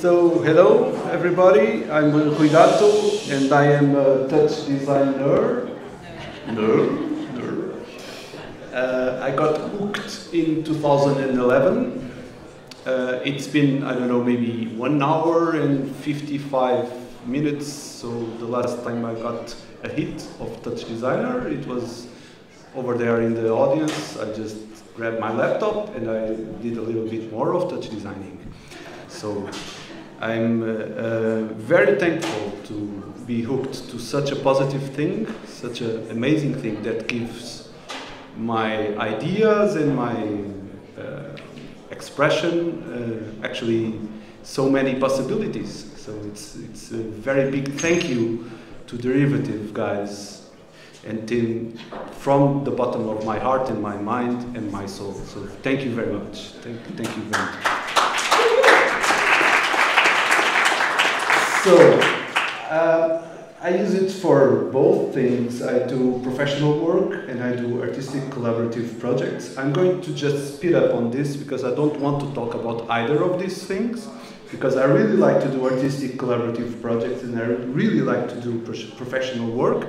so, hello everybody, I'm Rui Gato and I am a touch designer. Nerd. Nerd. Uh, I got hooked in 2011. Uh, it's been, I don't know, maybe one hour and 55 minutes, so the last time I got a hit of Touch Designer, it was over there in the audience. I just grabbed my laptop and I did a little bit more of touch designing. So I'm uh, uh, very thankful to be hooked to such a positive thing, such an amazing thing that gives my ideas and my uh, expression uh, actually so many possibilities. So it's, it's a very big thank you to Derivative guys and Tim from the bottom of my heart and my mind and my soul. So thank you very much. Thank, thank you very much. So, uh, I use it for both things. I do professional work and I do artistic collaborative projects. I'm going to just speed up on this because I don't want to talk about either of these things because I really like to do artistic collaborative projects and I really like to do professional work.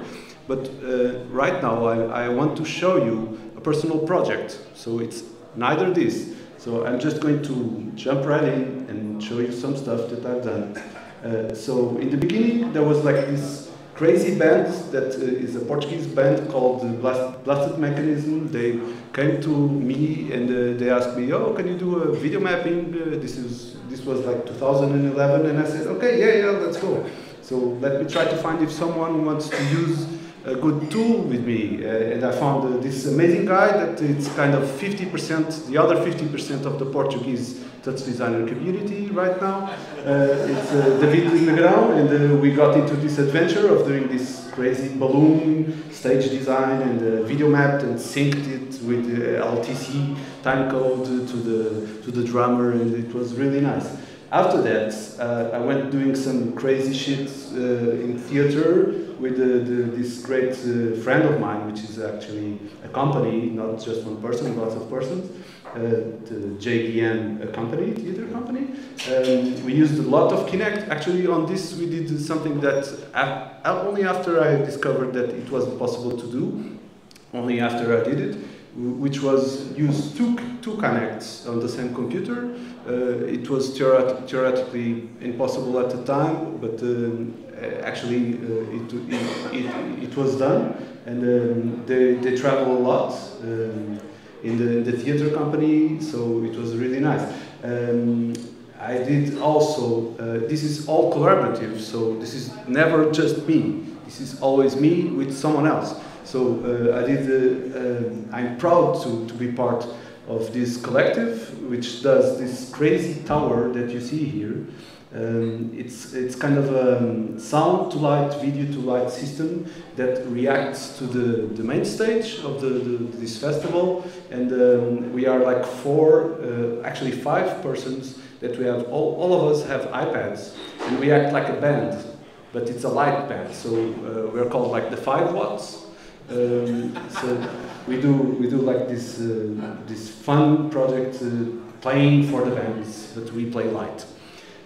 But uh, right now I, I want to show you a personal project. So it's neither this. So I'm just going to jump right in and show you some stuff that I've done. Uh, so in the beginning, there was like this crazy band that uh, is a Portuguese band called Blast, Blasted Mechanism. They came to me and uh, they asked me, "Oh, can you do a video mapping?" Uh, this is this was like 2011, and I said, "Okay, yeah, yeah, let's go." So let me try to find if someone wants to use a good tool with me. Uh, and I found uh, this amazing guy that it's kind of 50%, the other 50% of the Portuguese touch designer community right now. Uh, it's uh, David Negrão, and uh, we got into this adventure of doing this crazy balloon stage design and uh, video mapped and synced it with LTC timecode to the, to the drummer, and it was really nice. After that, uh, I went doing some crazy shit uh, in theater with the, the, this great uh, friend of mine, which is actually a company, not just one person, lots of persons, uh, the JDN company, theater company. Um, we used a lot of Kinect. Actually, on this, we did something that only after I discovered that it wasn't possible to do, only after I did it, which was used two, two Kinects on the same computer uh, it was theoret theoretically impossible at the time, but um, actually uh, it, it, it, it, was done. And um, they, they travel a lot um, in the, the theater company, so it was really nice. Um, I did also, uh, this is all collaborative, so this is never just me. This is always me with someone else. So uh, I did, uh, uh, I'm proud to, to be part of this collective, which does this crazy tower that you see here. Um, it's, it's kind of a sound to light, video to light system that reacts to the, the main stage of the, the this festival. And um, we are like four, uh, actually five persons that we have, all, all of us have iPads and we act like a band, but it's a light band. So uh, we're called like the five watts. Um, so we do we do like this uh, this fun project uh, playing for the bands, but we play light.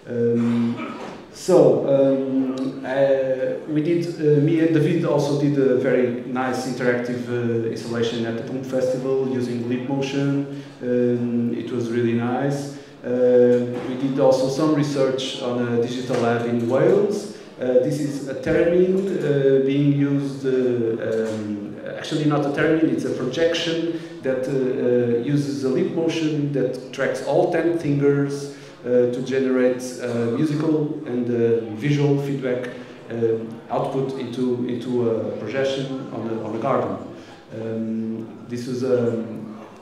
Um, so um, uh, we did. Uh, me and David also did a very nice interactive uh, installation at the Punk Festival using Leap Motion. Um, it was really nice. Uh, we did also some research on a digital lab in Wales. This is a theremin being used um, actually not a theremin, it's a projection that uh, uh, uses a leap motion that tracks all 10 fingers uh, to generate musical and visual feedback output into, into a projection on a, on a garden. Um, this was a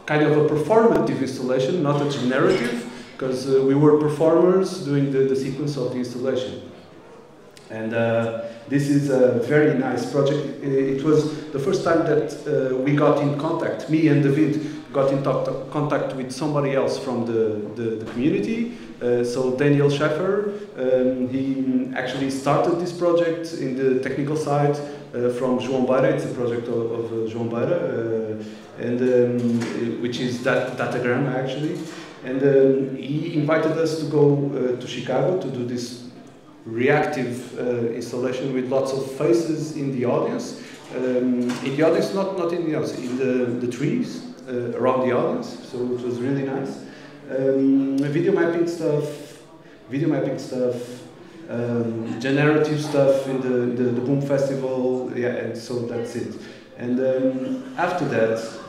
kind of a performative installation, not a generative, because uh, we were performers doing the, the sequence of the installation. And uh, this is a very nice project. It was the first time that uh, we got in contact, me and David got in contact with somebody else from the, the, the community. Uh, so Daniel Schaffer, um, he actually started this project in the technical side uh, from João Beira, it's a project of, of uh, João Beira, uh, and, um, which is that datagram actually. And um, he invited us to go to Chicago to do this reactive uh, installation with lots of faces in the audience. Um, in the audience, not, not in the audience, in the, the trees uh, around the audience, so it was really nice. Um, video mapping stuff, video mapping stuff, um, generative stuff in the, the, the, Boom Festival, yeah, and so that's it. And um, after that,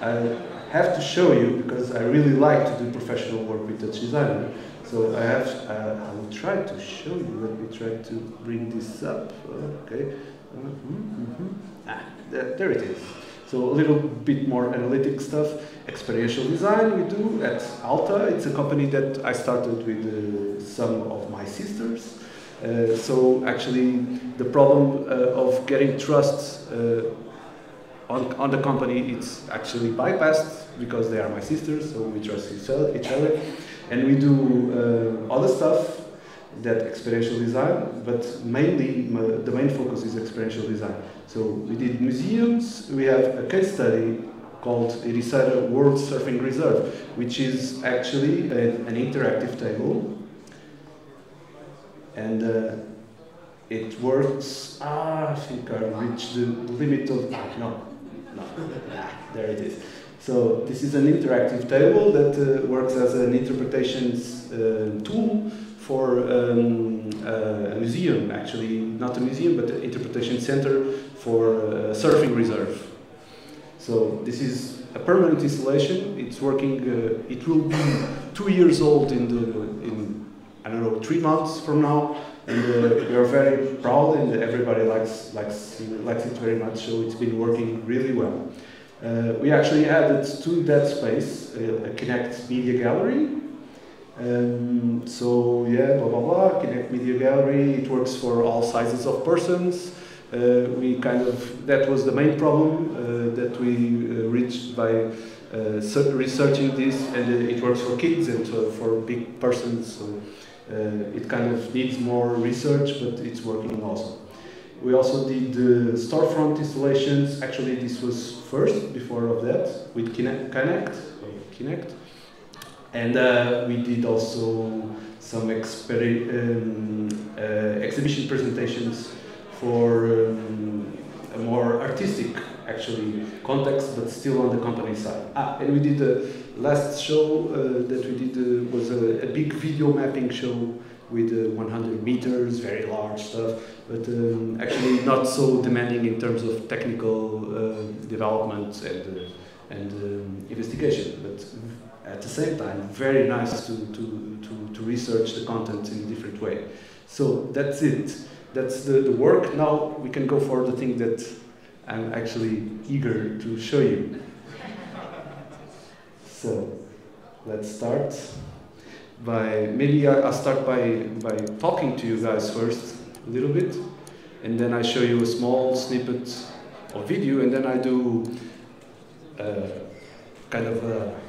I have to show you, because I really like to do professional work with Touch Designer, so I have, uh, I will try to show you, let me try to bring this up, okay. Mm -hmm, mm -hmm. Ah, there, there it is. So a little bit more analytic stuff. Experiential design we do at Alta. It's a company that I started with uh, some of my sisters. Uh, so actually the problem uh, of getting trust uh, on, on the company it's actually bypassed because they are my sisters so we trust each other and we do uh, other stuff that experiential design, but mainly the main focus is experiential design. So we did museums, we have a case study called Ericeira World Surfing Reserve, which is actually a, an interactive table. And uh, it works, ah, I think I reached the limit of, no, no, ah, there it is. So this is an interactive table that uh, works as an interpretation uh, tool for um, a museum, actually, not a museum, but an interpretation center for a surfing reserve. So this is a permanent installation. It's working, uh, it will be two years old in, the, in, I don't know, three months from now. And uh, we are very proud and everybody likes, likes, likes it very much, so it's been working really well. Uh, we actually added to that space a, a Kinect Media Gallery, um, so yeah, blah blah blah. Kinect Media Gallery. It works for all sizes of persons. Uh, we kind of that was the main problem uh, that we uh, reached by uh, researching this, and uh, it works for kids and for big persons. So uh, it kind of needs more research, but it's working also. We also did the storefront installations. Actually, this was first before of that with Kinect. Kinect. And uh, we did also some um, uh, exhibition presentations for um, a more artistic, actually, context, but still on the company side. Ah, and we did the last show uh, that we did uh, was a, a, big video mapping show with uh, 100 meters, very large stuff, but um, actually not so demanding in terms of technical uh, development and, and um, investigation, but at the same time, very nice to, to, to, to research the content in a different way. So that's it. That's the, the work. Now we can go for the thing that I'm actually eager to show you. So let's start by, maybe I'll start by, by talking to you guys first a little bit, and then I show you a small snippet of video, and then I do uh, kind of a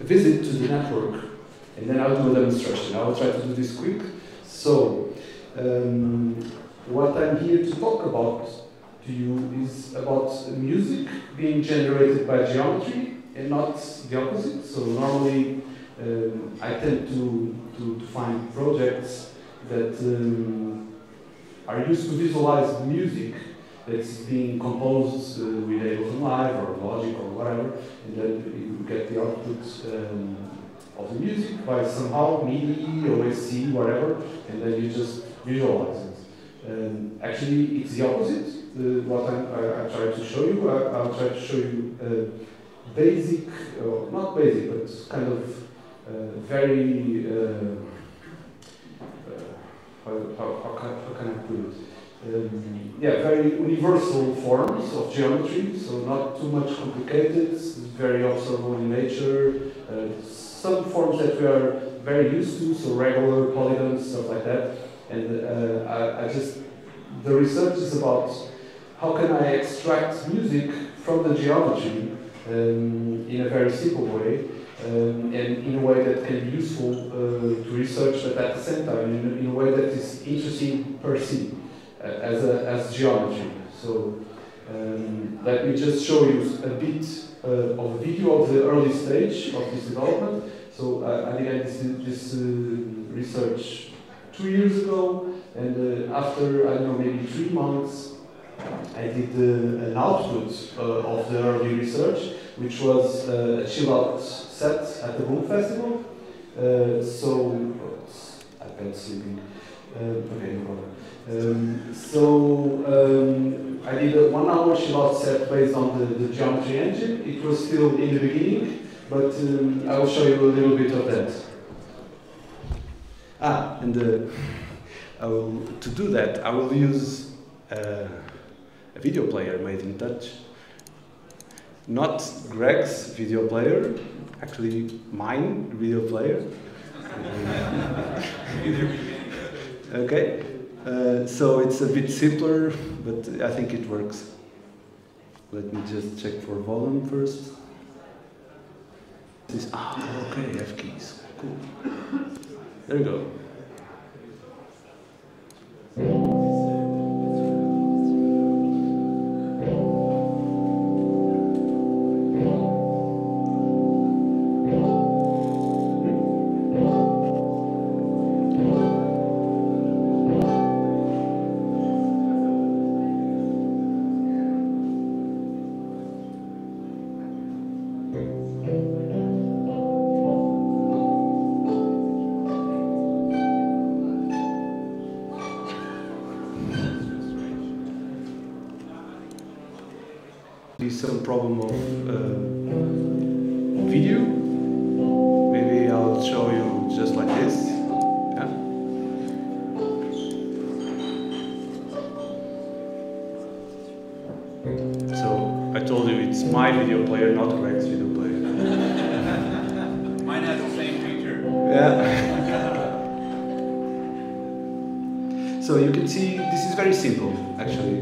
a visit to the network, and then I'll do a demonstration. I'll try to do this quick. So, um, what I'm here to talk about to you is about music being generated by geometry and not the opposite. So normally um, I tend to, to, to, find projects that um, are used to visualize music that's being composed uh, with Ableton Live or Logic or whatever, and then you get the output um, of the music by somehow MIDI, OSC, whatever, and then you just visualize it. Um, actually, it's the opposite. Uh, what I, I, I, try to show you, I, will try to show you uh, basic, uh, not basic, but kind of uh, very, uh, how, how, how, can, how can I put it? um, yeah, very universal forms of geometry, so not too much complicated, very observable in nature, uh, some forms that we are very used to, so regular polygons, stuff like that. And uh, I, I, just, the research is about how can I extract music from the geometry um, in a very simple way, um, and in a way that can be useful uh, to research, but at the same time, in, in a way that is interesting per se. Uh, as, a, as geometry. So Um, let me just show you a bit uh, of a video of the early stage of this development. So uh, I began this, this uh, research two years ago, and uh, after, I don't know, maybe three months, I did an output of the early research, which was a chill out set at the Boom Festival. Uh, so, I've been sleeping. Uh, okay, no problem. Um, so, um, I did a one hour chill out set based on the, the geometry engine. It was still in the beginning, but um, I will show you a little bit of that. Ah, and uh, I will, to do that, I will use uh, a video player made in Dutch. Not Greg's video player, actually mine video player. okay, uh, so it's a bit simpler, but I think it works. Let me just check for volume first. This, ah, okay, F keys, cool. There you go. Some problem of uh, video. Maybe I'll show you just like this. Yeah. So I told you it's my video player, not Greg's video player. Mine has the same feature. Yeah. so you can see this is very simple actually.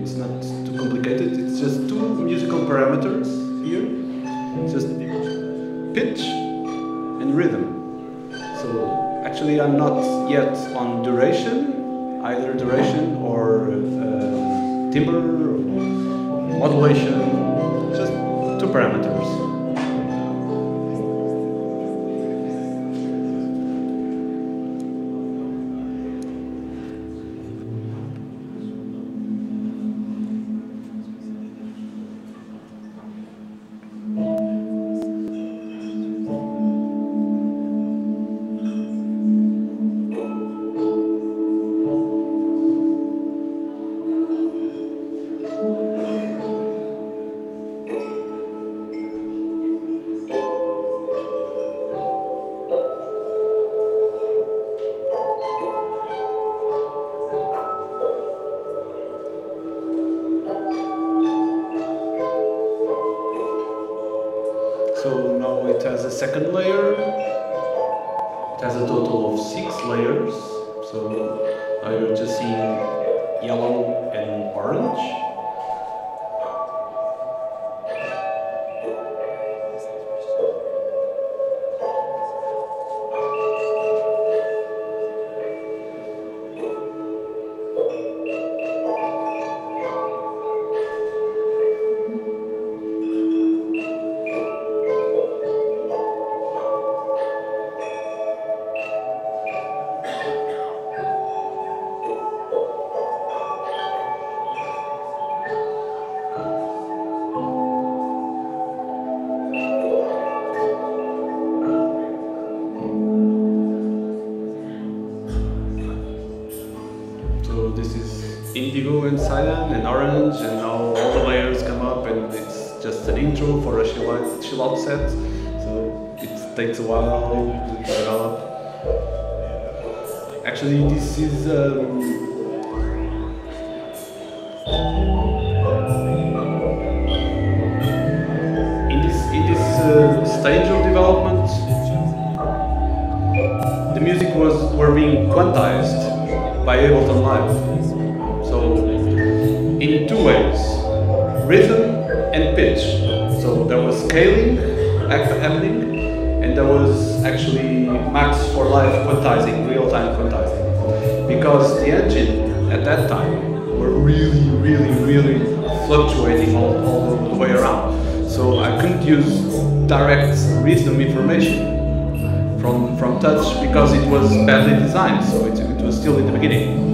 Not yet on duration, either duration or uh, timbre or modulation, just two parameters. So now it has a second layer. It has a total of six layers. So now you're just seeing yellow and orange. At that time were really, really, really fluctuating all, all the way around. So I couldn't use direct rhythm information from, from touch because it was badly designed, so it, it was still in the beginning.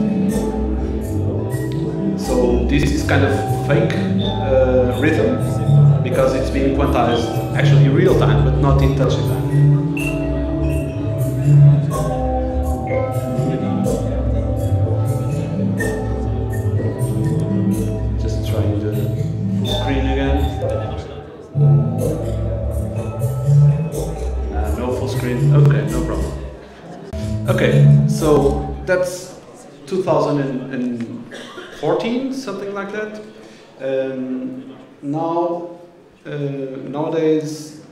So this is kind of fake uh, rhythm because it's being quantized actually real time, but not in touch time. So that's 2014, something like that. Um, now, uh, nowadays,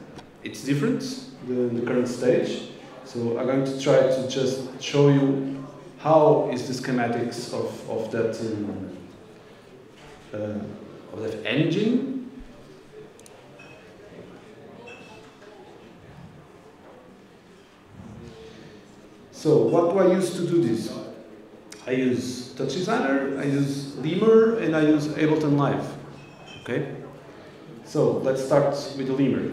it's different, the, the current stage. So I'm going to try to just show you how is the schematics of, of that um, uh, of that engine So what do I use to do this? I use Touch Designer, I use Lemur, and I use Ableton Live. Okay? So let's start with the Lemur.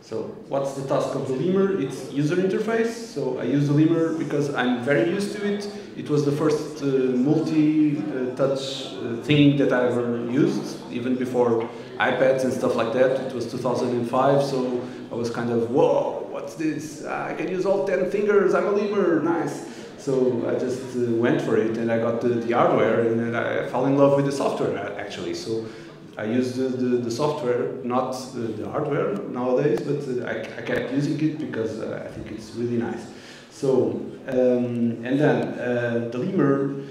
So what's the task of the Lemur? It's user interface. So I use the Lemur because I'm very used to it. It was the first uh, multi-touch uh, thing that I ever used, even before iPads and stuff like that. It was 2005, so I was kind of, whoa, what's this? I can use all 10 fingers, I'm a lemur, nice. So I just uh, went for it and I got the, the hardware and I fell in love with the software actually. So I used the, the, the software, not the, the, hardware nowadays, but uh, I, I, kept using it because uh, I think it's really nice. So, um, and then uh, the lemur,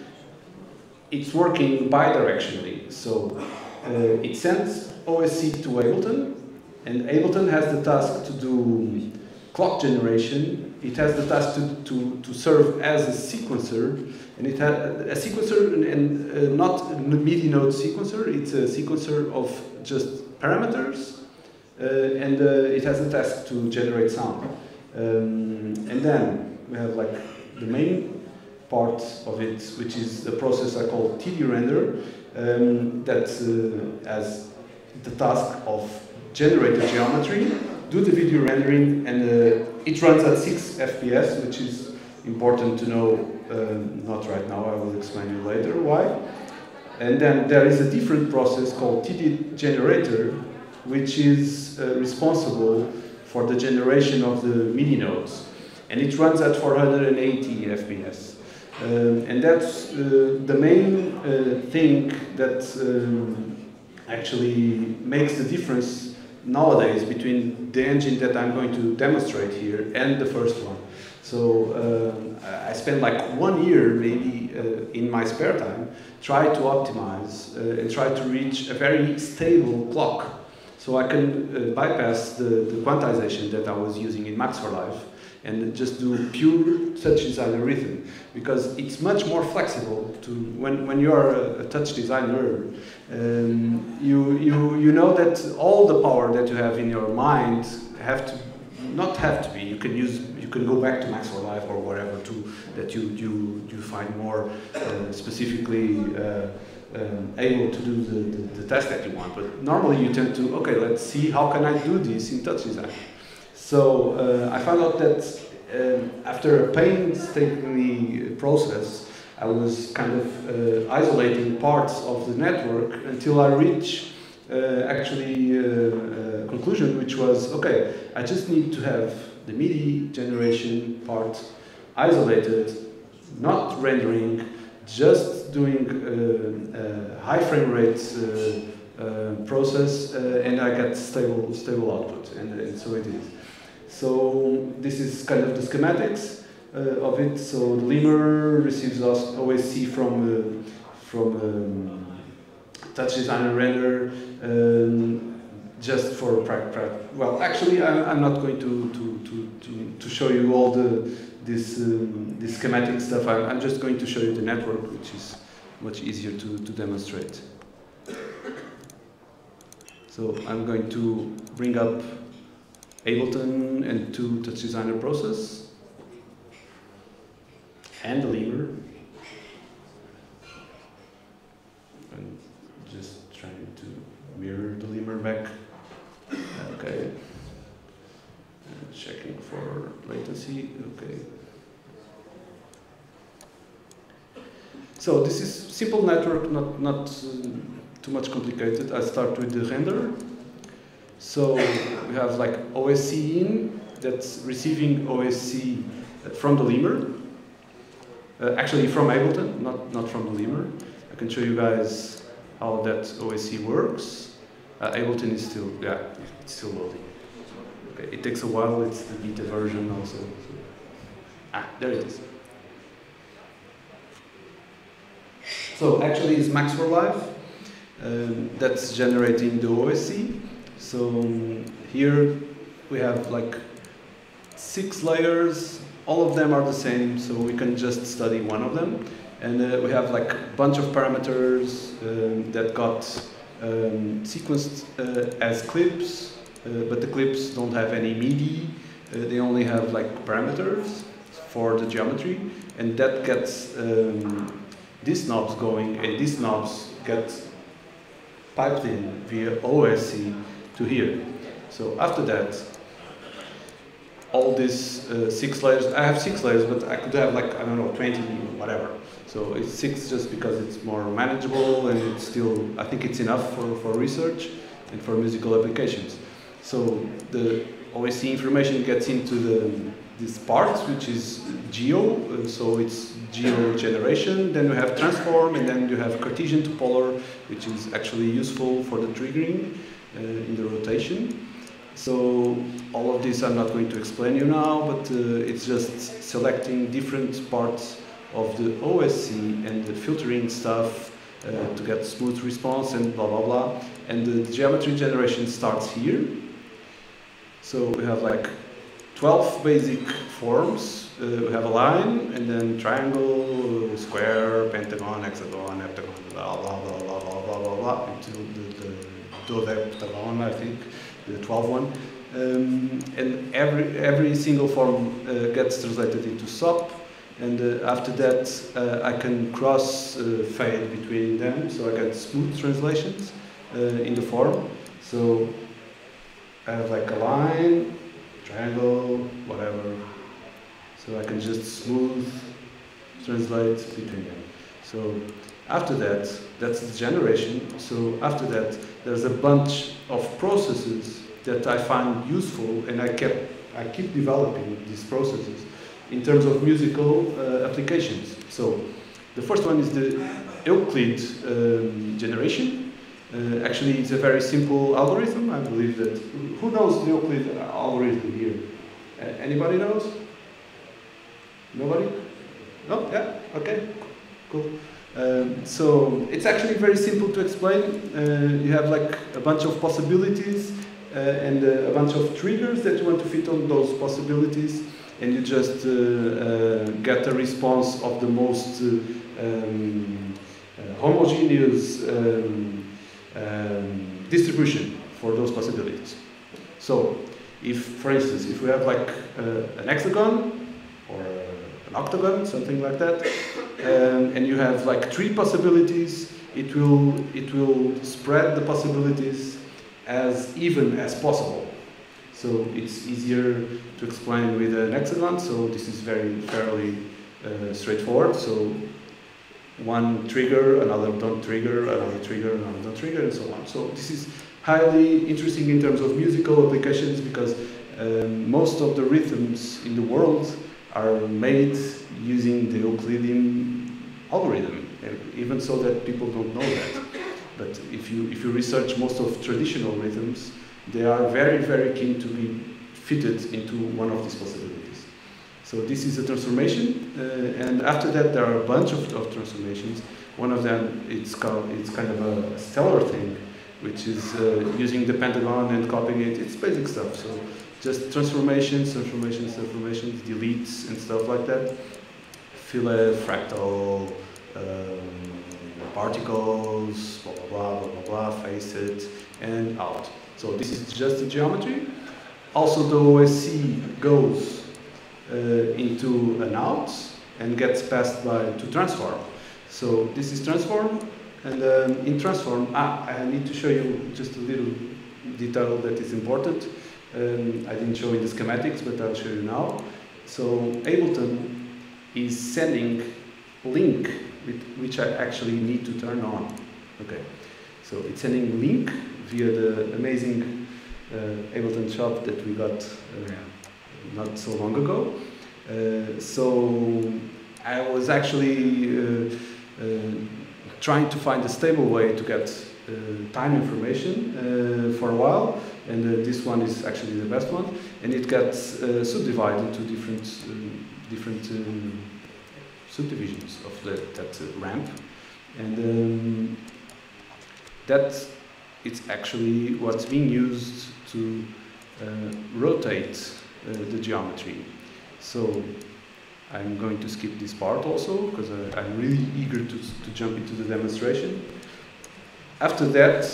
it's working bidirectionally. So uh, it sends OSC to Ableton, and Ableton has the task to do clock generation, it has the task to, to, to serve as a sequencer, and it has a sequencer and, and uh, not a MIDI note sequencer, it's a sequencer of just parameters, uh, and uh, it has a task to generate sound. Um, and then we have like the main part of it, which is the process I call TD render, um, that uh, has the task of generate the geometry, do the video rendering, and uh, it runs at 6 FPS, which is important to know, uh, not right now, I will explain you later why. And then there is a different process called TD generator, which is uh, responsible for the generation of the MIDI notes. And it runs at 480 FPS. Um, and that's uh, the main uh, thing that um, actually makes the difference nowadays between the engine that I'm going to demonstrate here and the first one. So um, I spent like one year maybe uh, in my spare time try to optimize uh, and try to reach a very stable clock so I can uh, bypass the, the quantization that I was using in Max for Live and just do pure touch design rhythm. Because it's much more flexible to when, when you are a, a touch designer um, you, you, you know that all the power that you have in your mind have to not have to be. You can use you can go back to Max for Live or whatever to that you you, you find more uh, specifically uh, um, able to do the, the, the test that you want. But normally you tend to okay let's see how can I do this in touch design so uh, I found out that um, after a painstaking process, I was kind of uh, isolating parts of the network until I reached uh, actually a uh, uh, conclusion, which was, okay, I just need to have the MIDI generation part isolated, not rendering, just doing uh, high frame rate process, and I get stable, stable output, and, and so it is. So this is kind of the schematics uh, of it. So the lemur receives OSC from uh, from um, touch designer render um, just for well actually I'm, not going to, to, to, to, to show you all the this um, this schematic stuff I'm, I'm just going to show you the network which is much easier to, to demonstrate so I'm going to bring up Ableton and two touch designer process and the lemur. I'm just trying to mirror the lemur back. Okay. Uh, checking for latency. Okay. So this is simple network, not not uh, too much complicated. I start with the render. So we have like OSC in that's receiving OSC from the lemur. Uh, actually from Ableton, not, not from the lemur. I can show you guys how that OSC works. Uh, Ableton is still, yeah, it's still loading. Okay, it takes a while, it's the beta version also. Ah, there it is. So actually it's Max for Live. Um, that's generating the OSC. So um, here we have like six layers. All of them are the same, so we can just study one of them. And uh, we have like a bunch of parameters um, that got um, sequenced uh, as clips, uh, but the clips don't have any MIDI. Uh, they only have like parameters for the geometry, and that gets um, these knobs going, and these knobs get piped in via OSC to here. So after that, all these uh, six layers, I have six layers, but I could have like, I don't know, 20, whatever. So it's six just because it's more manageable and it's still, I think it's enough for, for research and for musical applications. So the OSC information gets into the, this part, which is geo, uh, so it's geo generation, then you have transform, and then you have Cartesian to polar, which is actually useful for the triggering uh, in the rotation. So all of this I'm not going to explain you now, but uh, it's just selecting different parts of the OSC and the filtering stuff uh, to get smooth response and blah blah blah. And the geometry generation starts here. So we have like 12 basic forms. Uh, we have a line, and then triangle, square, pentagon, hexagon, heptagon, blah blah blah blah blah blah blah, blah until the, the dodectagon, I think the 12 one. Um, and every, every single form uh, gets translated into SOP. And uh, after that, uh, I can cross uh, fade between them, so I get smooth translations uh, in the form. So I have like a line, triangle, whatever. So I can just smooth translate between them. So after that, that's the generation. So after that, there's a bunch of processes that I find useful, and I kept I keep developing these processes in terms of musical uh, applications. So the first one is the Euclid um, generation. Uh, actually, it's a very simple algorithm. I believe that who knows the Euclid algorithm here? Uh, anybody knows? Nobody? No? Yeah. Okay. Cool. Um, so it's actually very simple to explain. Uh, you have like a bunch of possibilities uh, and uh, a bunch of triggers that you want to fit on those possibilities, and you just uh, uh, get a response of the most um, homogeneous um, um, distribution for those possibilities. So, if, for instance, if we have like an hexagon an octagon, something like that, um, and you have like three possibilities, it will, it will spread the possibilities as even as possible. So it's easier to explain with an hexagon, so this is very fairly uh, straightforward. So one trigger, another don't trigger, another trigger, another don't trigger, and so on. So this is highly interesting in terms of musical applications because um, most of the rhythms in the world are made using the Euclidean algorithm, even so that people don't know that. But if you, if you research most of traditional rhythms, they are very, very keen to be fitted into one of these possibilities. So this is a transformation, uh, and after that there are a bunch of, of transformations. One of them, it's, called, it's kind of a stellar thing, which is uh, using the pentagon and copying it. It's basic stuff, so just transformations, transformations, transformations, deletes and stuff like that. Fillet, fractal, um, particles, blah, blah, blah, blah, blah, facet, and out. So this is just the geometry. Also the OSC goes uh, into an out and gets passed by to transform. So this is transform, And um, in transform, ah, I need to show you just a little detail that is important. Um, I didn't show in the schematics, but I'll show you now. So Ableton is sending link with, which I actually need to turn on. Okay, so it's sending link via the amazing uh, Ableton CHOP that we got uh, not so long ago. Uh, so I was actually trying to find a stable way to get time information for a while and uh, this one is actually the best one, and it gets uh, subdivided into different different um, subdivisions of the, that uh, ramp, and um, that it's actually what's being used to uh, rotate uh, the geometry. So I'm going to skip this part also because I'm really eager to, to jump into the demonstration. After that,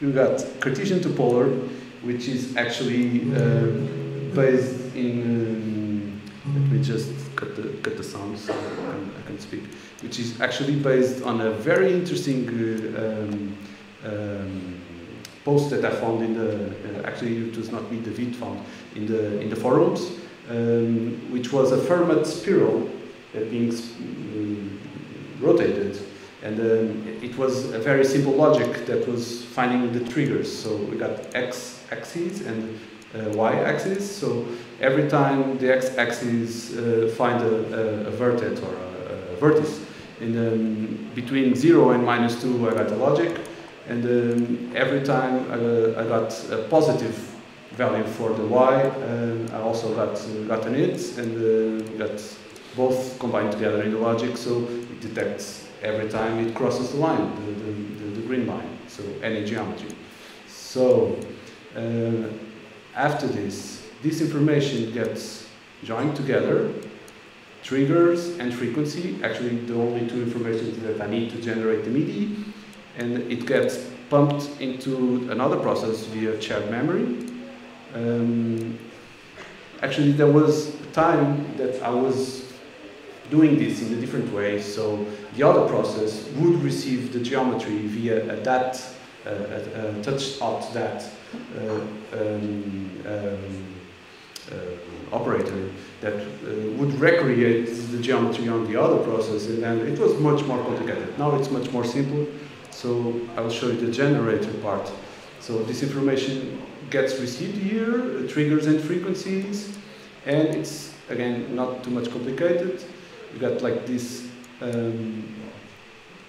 you got Cartesian to polar, which is actually uh, based in. Um, let me just cut the cut the sound so I can, I can, speak. Which is actually based on a very interesting uh, um, um, post that I found in the. Uh, actually, it was not me, David found in the in the forums, um, which was a Fermat spiral that being um, rotated and um, it was a very simple logic that was finding the triggers. So we got x axis and uh, y axis. So every time the x axis uh, find a, a, a, vertex or a, a vertex, in um, between 0 and minus 2 I got a logic. And um, every time I, I, got a positive value for the y, uh, I also got, got an it and uh, got both combined together in the logic. So it detects every time it crosses the line, the, the, the, green line, so any geometry. So uh, after this, this information gets joined together, triggers and frequency, actually the only two informations that I need to generate the MIDI, and it gets pumped into another process via shared memory. Um, actually, there was a time that I was doing this in a different way. So the other process would receive the geometry via a uh, a, a touch out that uh, um, um, uh, operator that uh, would recreate the geometry on the other process, and then it was much more complicated. Now it's much more simple. So I'll show you the generator part. So this information gets received here, triggers and frequencies, and it's again not too much complicated you got like this um,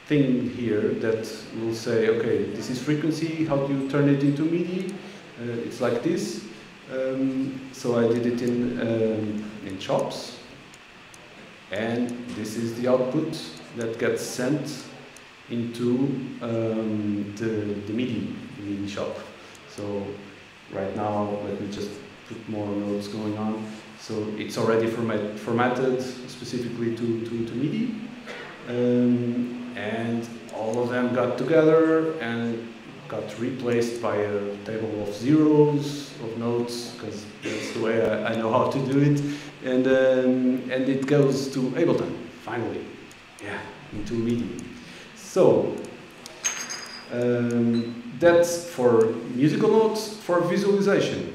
thing here that will say, okay, this is frequency, how do you turn it into MIDI? Uh, it's like this. Um, so I did it in, um, in CHOPs. And this is the output that gets sent into um, the, the MIDI, the MIDI CHOP. So right now, let me just put more nodes going on. So it's already format, formatted specifically to, to, to MIDI. Um, and all of them got together and got replaced by a table of zeros, of notes, because that's the way I, I, know how to do it. And, um, and it goes to Ableton, finally. Yeah, into MIDI. So, um, that's for musical notes, for visualization.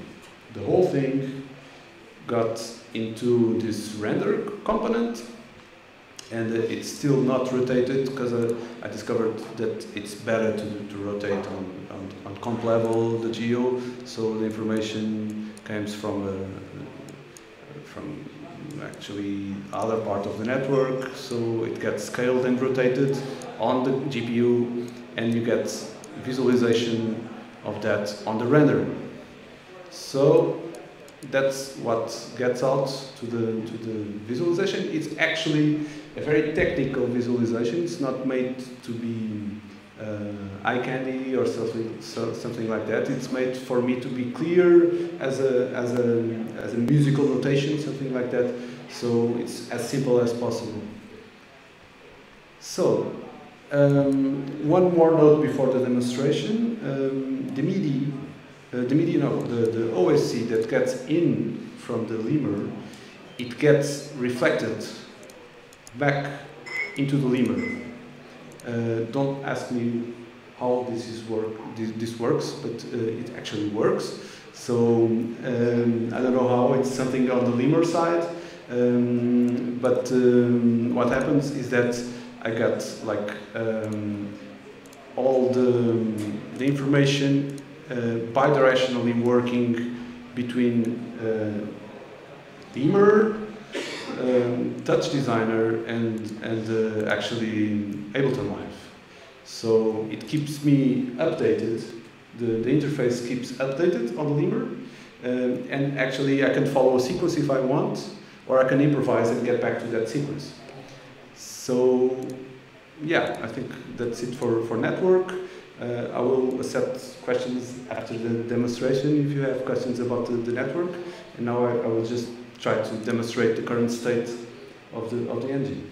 The whole thing got into this render component and it's still not rotated because uh, I discovered that it's better to, to rotate on, on, on, comp level, the geo, so the information comes from uh, from actually other part of the network, so it gets scaled and rotated on the GPU, and you get visualization of that on the render. So that's what gets out to the, to the visualization. It's actually a very technical visualization. It's not made to be uh, eye candy or something, so, something like that. It's made for me to be clear as a, as, a, as a musical notation, something like that. So it's as simple as possible. So, um, one more note before the demonstration. Um, the MIDI the median of the, the OSC that gets in from the lemur, it gets reflected back into the lemur. Uh, don't ask me how this is work this, this works, but uh, it actually works. So um, I don't know how it's something on the lemur side, um, but um, what happens is that I got like um, all the, the information uh, bidirectionally working between uh, lemur, um, touch designer, and and uh, actually Ableton Live. So it keeps me updated. The, the interface keeps updated on the lemur, um, and actually I can follow a sequence if I want, or I can improvise and get back to that sequence. So yeah, I think that's it for, for network. Uh, I will accept questions after the demonstration if you have questions about the, the network. And now I, I will just try to demonstrate the current state of the, of the engine.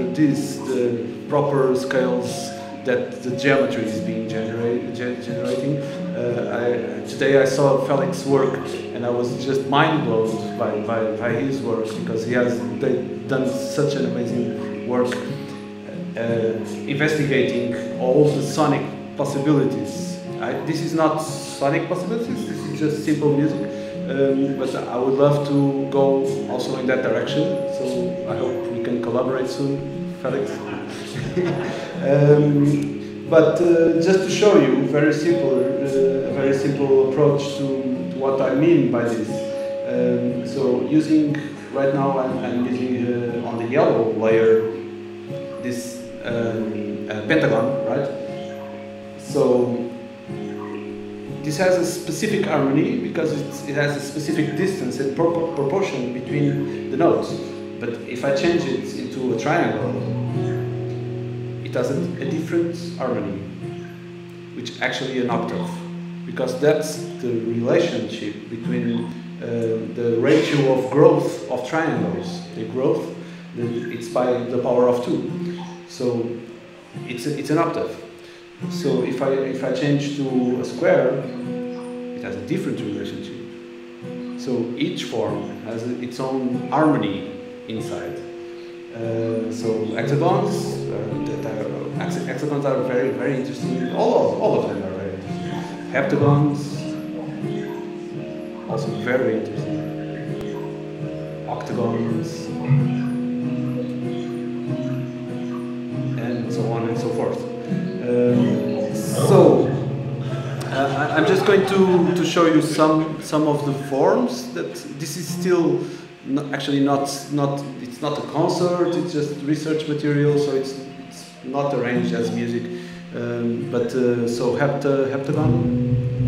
After this the proper scales that the geometry is being generating. Uh, I, today I saw Felix's work and I was just mind blown by, by, by his work because he has done such an amazing work uh, investigating all the sonic possibilities. I, this is not sonic possibilities, this is just simple music. Um, but I would love to go also in that direction, so I hope we can collaborate soon, Felix. um, but uh, just to show you, very simple, uh, a very simple approach to, to what I mean by this. Um, so using right now, I'm, I'm using uh, on the yellow layer this um, uh, pentagon, right? So this has a specific harmony because it has a specific distance and propor- proportion between the notes. But if I change it into a triangle, it has a, a different harmony, which actually an octave, because that's the relationship between uh, the ratio of growth of triangles. The growth, the, it's by the power of two. So it's, a, it's an octave. So if I, if I change to a square, it has a different relationship. So each form has its own harmony inside. Uh, so hexagons, uh, are, hexagons are very, very interesting. All of, all of them are very interesting. Heptagons, also very interesting. Octagons, and so on and so forth. Um, so, uh, I'm just going to, to show you some some of the forms that this is still not, actually not not it's not a concert it's just research material so it's, it's not arranged as music. Um, but uh, so hepta, heptagon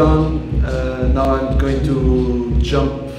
Uh, now I'm going to jump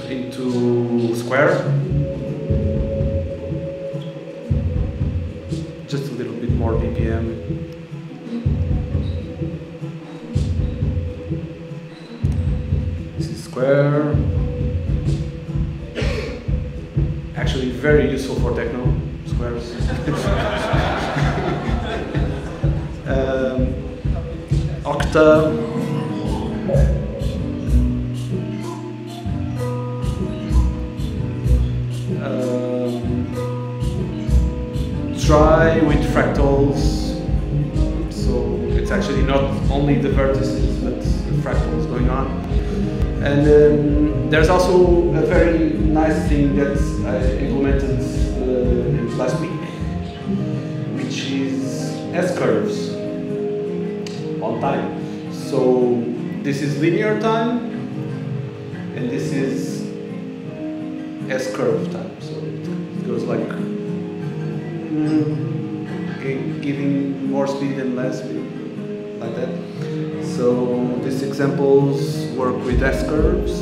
and speed, like that. So these examples work with S curves.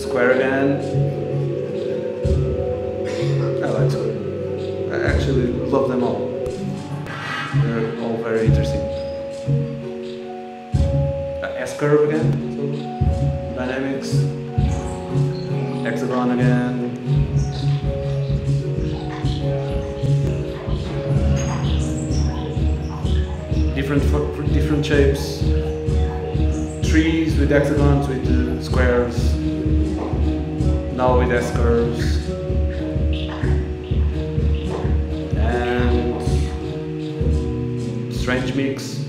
Square again. I like square. I actually love them all. They're all very interesting. Uh, S curve again. So dynamics. Hexagon again. Different different shapes, trees with hexagons, with uh, squares, now with S curves. And strange mix,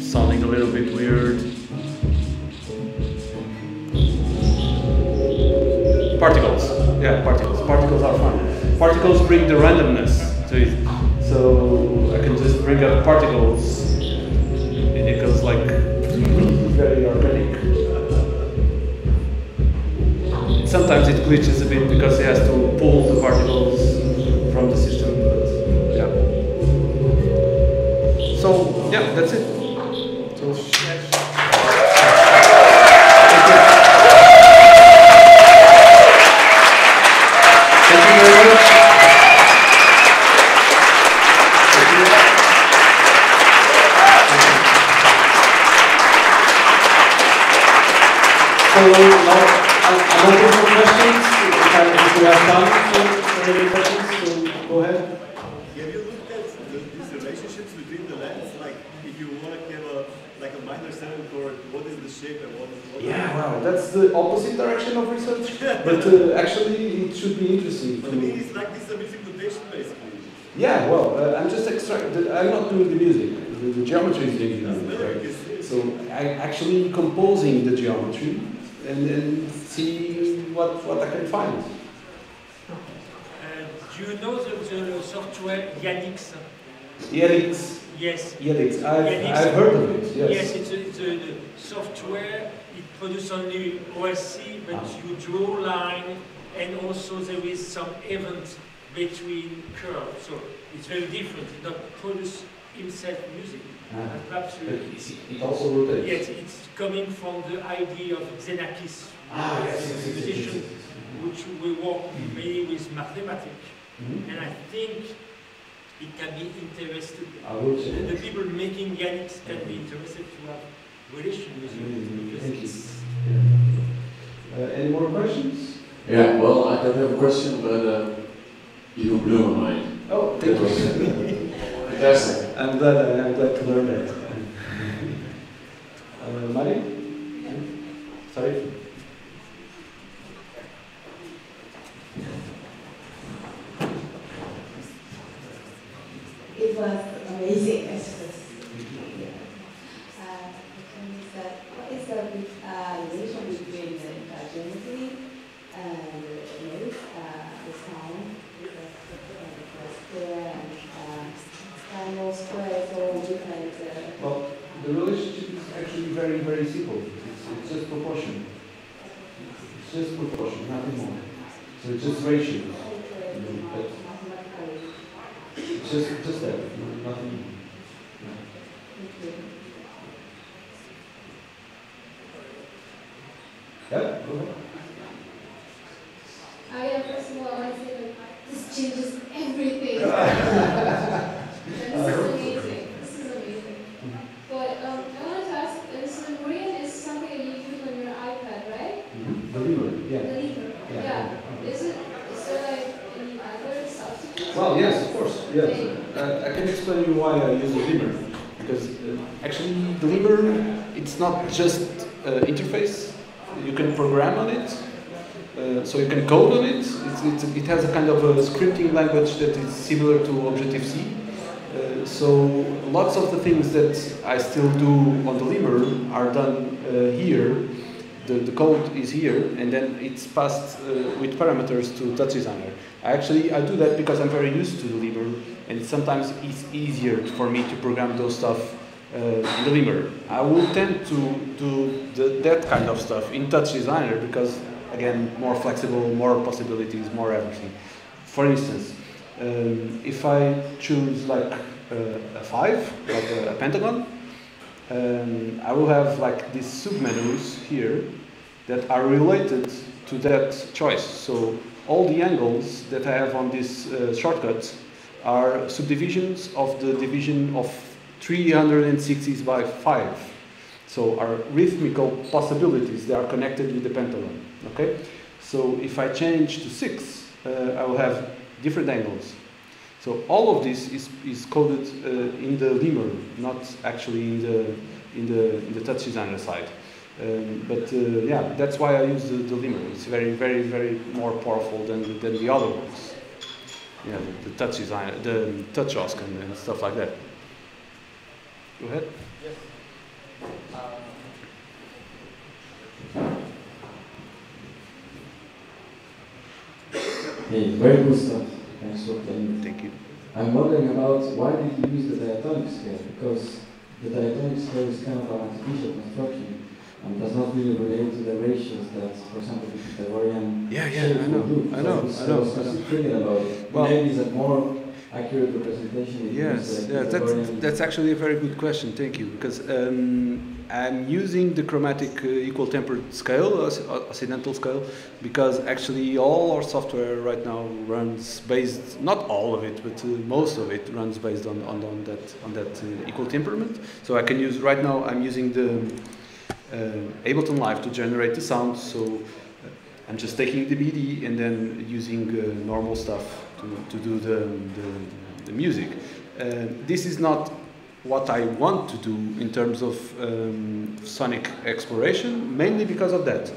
sounding a little bit weird. Particles, yeah, particles. Particles are fun. Particles bring the randomness to it. So bring up particles and it goes like very organic. Sometimes it glitches a bit because it has to pull the particles from the system. But yeah. So yeah, that's it. So I'm questions. If I- we have time for any questions, so go ahead. Have you looked at the, these relationships between the lens? Like, if you want to have a like a minor seven chord, what is the shape and what is what? Yeah, wow, that's the opposite direction of research. But uh, actually, it should be interesting. I to- mean, it's like this is a music notation basically. Yeah, well, uh, I'm just extracting. I'm not doing the music. The, the geometry is doing the music, right? So I actually composing the geometry and then see what what I can find. Uh, do you know the, the software IanniX? Helix, Yes. Helix. I've. I've heard of it. Yes. Yes, it's a, it's a the software. It produces only OSC, but Ah. you draw line, and also there is some event between curves. So it's very different. It not produce himself music. Perhaps you- it, it also rotates. yes, it's coming from the idea of Xenakis, Ah, yes, yes, yes, yes, musician, yes, yes. which we work mainly with mathematics. Mhm. And I think it can be interested. I will The, the people making IanniX can be interested to have relation with you. Mm, because thank you. it's- Uh, any more questions? Yeah, well, I don't have a question, but uh, you blew my mind. Oh, thank That you. fantastic. I'm glad. I'm glad to learn that. uh, Mari? Sorry. It was amazing. It's just, yeah. Uh, the thing is that what is the big, uh, relation between the geometry and the notes, uh, the sound, the, the square and uh, triangle, square, Well, the relationship is actually very, very simple. It's, it's just proportion. It's just proportion, nothing more. So it's just ratios. It's just, just that, nothing. Yeah, go ahead. I uh, first of all, I want to say like this changes everything. And this is amazing. This is amazing. But um, I wanted to ask, uh, so the Meridian is something that you use on your iPad, right? Mhm. The lemur, yeah. The Libra. Yeah. Yeah. Is it? Is there like any other substitutes? Well, yes, of course. Yes. Uh, I can explain you why I use the lemur. Because uh, actually, the lemur, it's just uh, interface. You can program on it. Uh, so you can code on it. It's, it's, it has a kind of a scripting language that is similar to Objective-C. Uh, so lots of the things that I still do on the lemur are done uh, here. The, the code is here, and then it's passed uh, with parameters to Touch Designer. I actually I do that because I'm very used to the lemur, and sometimes it's easier for me to program those stuff uh, lemur. I will tend to do the, that kind of stuff in Touch Designer because again more flexible, more possibilities, more everything. For instance, um, if I choose like uh, a five, like a, a pentagon, um, I will have like these submenus here that are related to that choice. So all the angles that I have on this uh, shortcut are subdivisions of the division of 360 by 5. So our rhythmical possibilities that are connected with the pentagon. Okay? So if I change to 6, uh, I will have different angles. So all of this is, is coded uh, in the lemur, not actually in the in the in the touch designer side. Um, but uh, yeah, that's why I use the, the. It's very very very more powerful than than the other ones. Yeah, the, the touch designer, the touch OSC and, and stuff like that. Go ahead. Um, hey, very good stuff. Thanks for playing. Thank you. I'm wondering about why did you use the diatonic scale? Because the diatonic scale is kind of an artificial construction and does not really relate to the ratios that, for example, the Pythagorean Yeah, yeah, shape I know, would do. I know, was- I know, was I know. just thinking about it. Well- Maybe it's a more accurate representation. if you use Yes, yeah, that's, that's actually a very good question. Thank you. Because um, I'm using the chromatic uh, equal tempered scale, occ- occidental scale, because actually all our software right now runs based, not all of it, but uh, most of it runs based on, on, on that, on that uh, equal temperament. So I can use, right now I'm using the uh, Ableton Live to generate the sound. So uh, I'm just taking the MIDI and then using uh, normal stuff to, to do the, the, the music. Uh, this is not what I want to do in terms of um, sonic exploration, mainly because of that.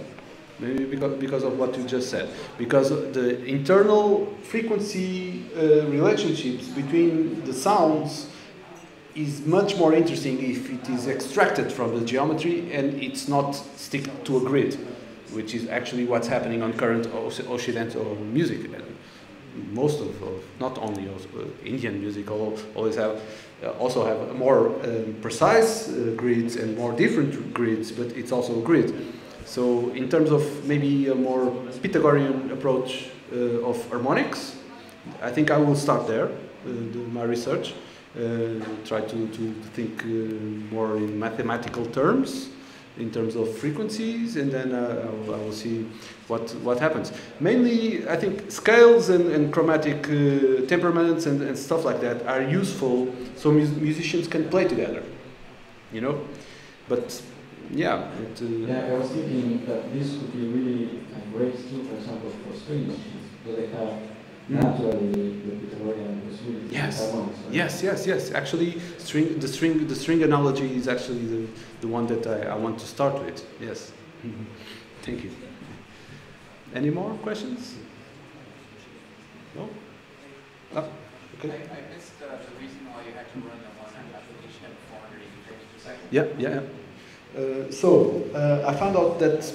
Maybe because, because of what you just said. Because the internal frequency uh, relationships between the sounds is much more interesting if it is extracted from the geometry and it's not stick to a grid, which is actually what's happening on current Occ- Occidental music. Most of, of not only of, uh, Indian music al- always have uh, also have more um, precise uh, grids and more different grids, but it's also a grid. So in terms of maybe a more Pythagorean approach uh, of harmonics, I think I will start there, uh, do my research, uh, try to, to think more in mathematical terms, in terms of frequencies, and then I, will, I will see what, what happens. Mainly, I think scales and, and chromatic uh, temperaments and, and stuff like that are useful so mus- musicians can play together, you know? But yeah, it, uh, Yeah, I was thinking that this could be really a great tool, for example, for string machines, because they have Mm. naturally the Pythagorean possibility. Yes. Yes, yes, yes. Actually, string, the string, the string analogy is actually the, the one that I, I want to start with. Yes. Thank you. Any more questions? No. I, okay. I missed uh, the reason why you had to run the one application at 480 frames per second. Yeah, yeah. yeah. Uh, so uh, I found out that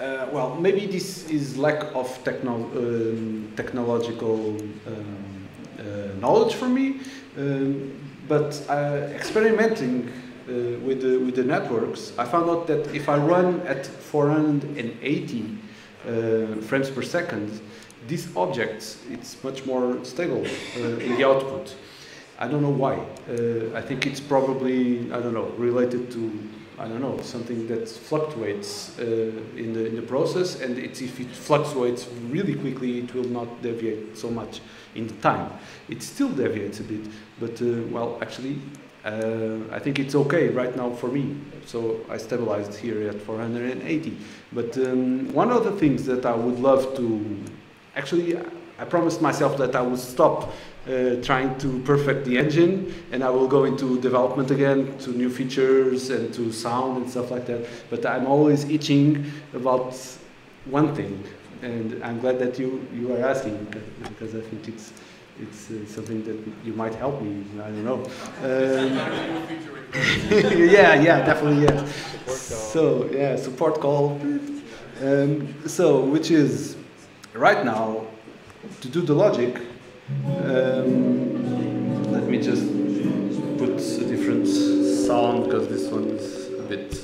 uh, well, maybe this is lack of techno- um, technological um, uh, knowledge for me, um, but uh, experimenting uh, with the with the networks, I found out that if I run at 480 uh, frames per second, these objects it's much more stable uh, in the output. I don't know why. Uh, I think it's probably I don't know related to I don't know something that fluctuates uh, in the in the process, and it's, if it fluctuates really quickly, it will not deviate so much in the time. It still deviates a bit, but uh, well, actually, uh, I think it's okay right now for me. So I stabilized here at 480. But um, one of the things that I would love to actually, I promised myself that I would stop uh, trying to perfect the engine and I will go into development again to new features and to sound and stuff like that. But I'm always itching about one thing, and I'm glad that you, you are asking because, because I think it's it's uh, something that you might help me. I don't know. Um, yeah, yeah, definitely, yeah. So yeah, support call. Um, so which is right now to do the logic. Um, let me just put a different sound because this one is a bit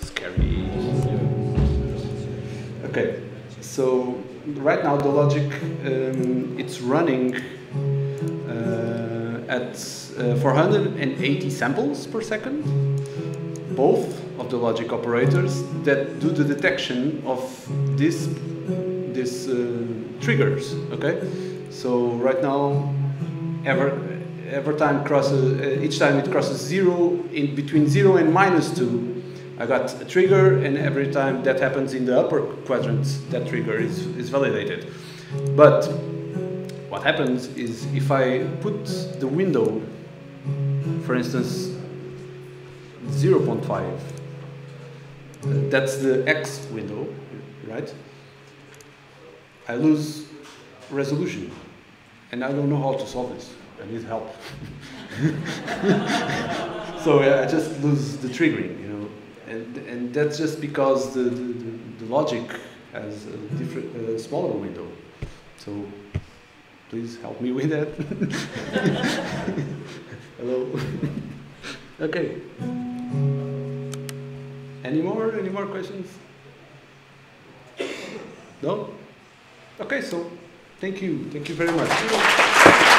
scary. Okay, so right now the logic um, it's running uh, at uh, 480 samples per second. Both of the logic operators that do the detection of this this uh, triggers. Okay, so right now, every every time crosses uh, each time it crosses zero in between zero and minus two. I got a trigger, and every time that happens in the upper quadrant, that trigger is, is validated. But what happens is if I put the window, for instance, 0.5, uh, that's the X window, right? I lose resolution and I don't know how to solve this. I need help. so uh, I just lose the triggering, you know, and and that's just because the the, the, logic has a different, uh, smaller window. So please help me with that. Hello. okay. Any more? Any more questions? No. Okay. So thank you. Thank you very much.